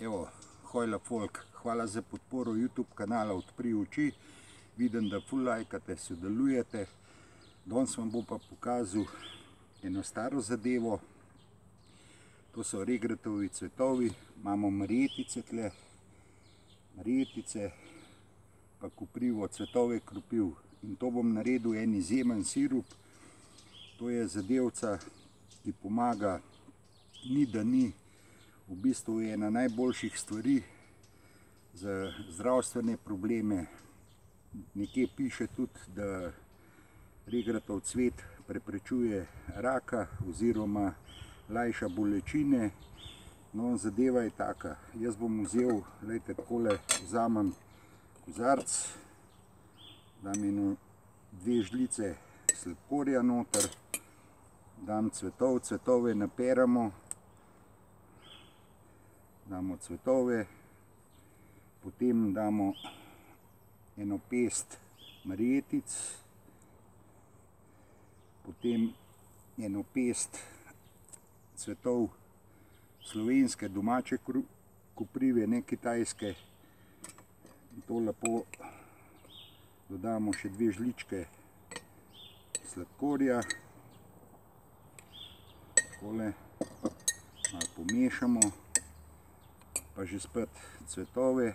Evo, hojla folk, hvala za podporo YouTube kanala Odpri oči. Vidim, da ful lajkate, sodelujete. Danes vam bom pa pokazal eno staro zadevo. To so regratovi cvetovi, imamo marjetice tle, marjetice, pa koprivo, cvetove kropiv. In to bom naredil en izjemen sirup. To je zadevca, ki pomaga, ni da ni, v bistvu je ena najboljših stvari za zdravstvene probleme. Nekje piše tudi, da regratov cvet preprečuje raka oziroma lajša bolečine. No, zadeva je taka. Jaz bom vzel, gledajte, takole vzamem kozarc, dam eno dve žlice sladkorja noter, dam cvetov, cvetove naperamo, damo cvetove, potem damo eno pest marjetic, potem eno pest cvetov slovenske domače koprive, ne kitajske. In to lepo dodamo še dve žličke sladkorja. Takole malo pomešamo, pa že spet cvetove,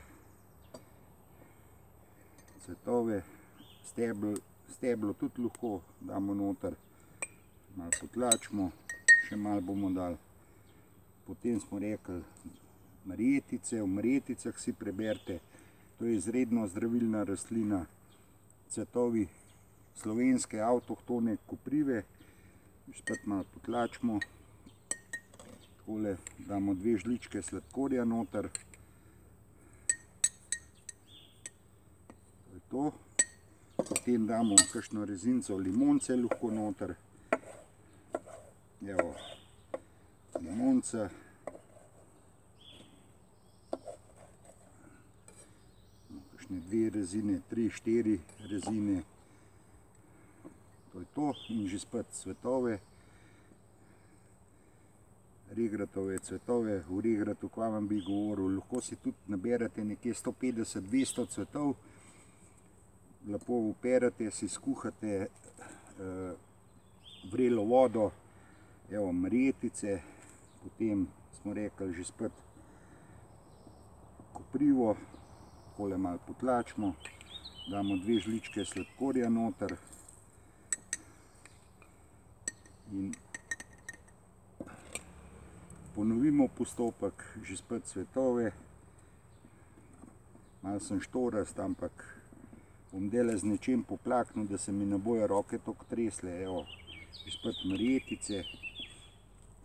cvetove, steblo, tudi lahko damo noter, malo potlačimo, še malo bomo dali. Potem smo rekli marjetice, v marjeticah si preberite, to je izredno zdravilna rastlina, cvetovi slovenske avtohtone koprive, spet malo potlačimo, takole damo dve žličke sladkorja noter, to je to, potem damo kakšno rezinco limonce lahko noter, evo, limonca, kakšne dve rezine, tri, štiri rezine, to je to. In že spet cvetove, regratove cvetove, v regratu, kva vam bi govoril, lahko si tudi naberete nekje 150-200 cvetov, lepo uperete, si skuhate vrelo vodo, evo marjetice, potem smo rekli že spet koprivo, takole malo potlačimo, damo dve žličke sladkorja noter in ponovimo postopek, že spet cvetove, malo sem štorast, ampak bom dele z nečem poplaknil, da se mi ne bojo roke toliko tresle, evo, že spet marjetice,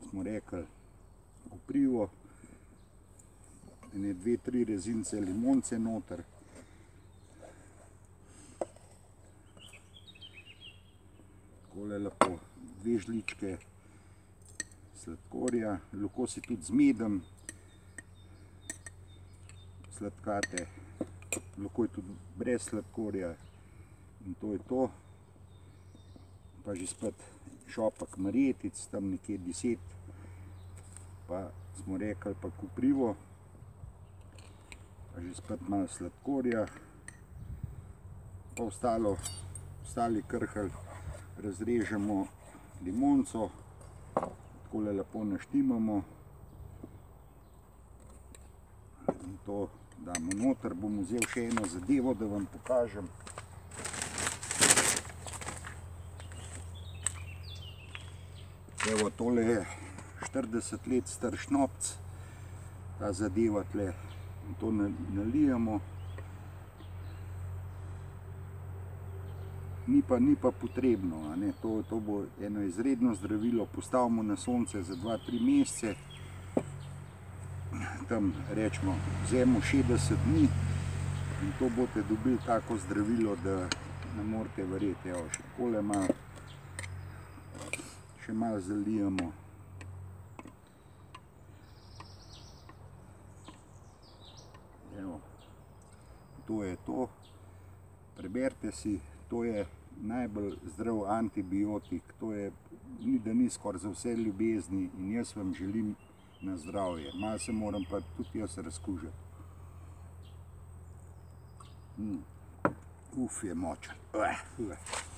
smo rekli koprivo, ene dve, tri rezince limonce noter, takole lepo, dve žličke sladkorja, lahko si tudi z medem sladkate, lahko je tudi brez sladkorja in to je to. Pa že spet šopek marjetic, tam nekje 10, pa smo rekli pa koprivo, pa že spet malo sladkorja, pa ostalo, ostali krhelj razrežemo limonco, takole lepo naštimamo in to damo noter, bom vzel še eno zadevo, da vam pokažem. Evo, tole je 40 let star šnopc, ta zadeva tle in to nalijemo. Ni pa, ni pa potrebno, to, to bo eno izredno zdravilo, postavimo na sonce za 2-3 mesece, tam rečemo, vzemo 60 dni in to boste dobili tako zdravilo, da ne morete verjeti, evo, še takole malo, še malo zalijemo. Evo, to je to, preberite si, to je najbolj zdrav antibiotik. To je, ni da ni skoraj za vse ljubezni in jaz vam želim na zdravje. Malo se moram pa tudi jaz razkužiti. Mm. Uf, je močen. Uh, uh.